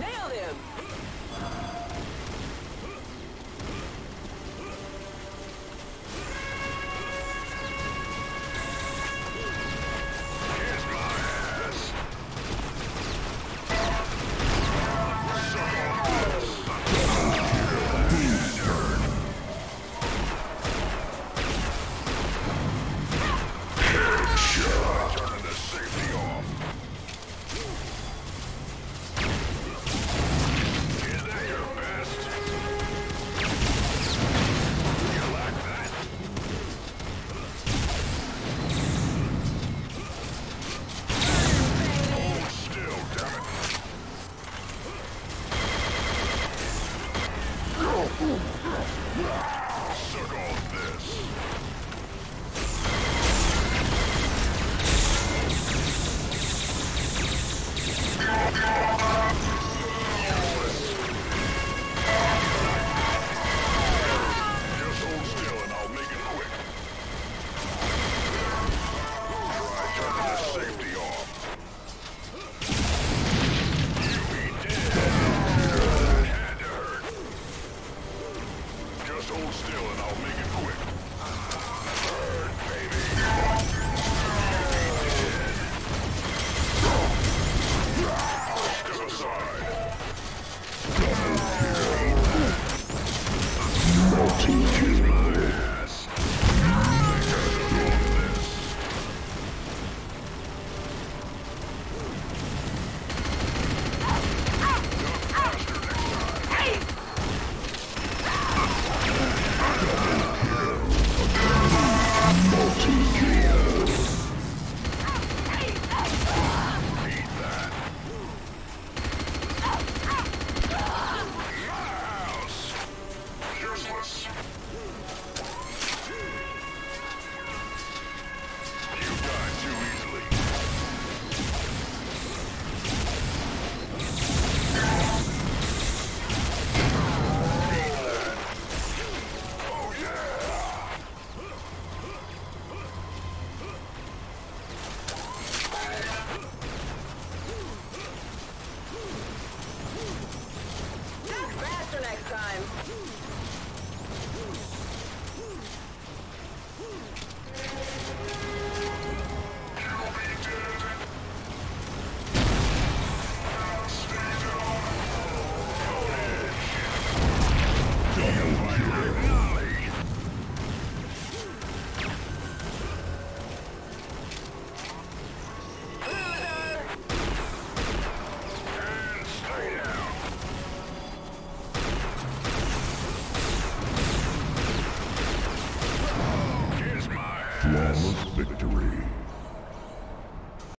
Nailed him! Suck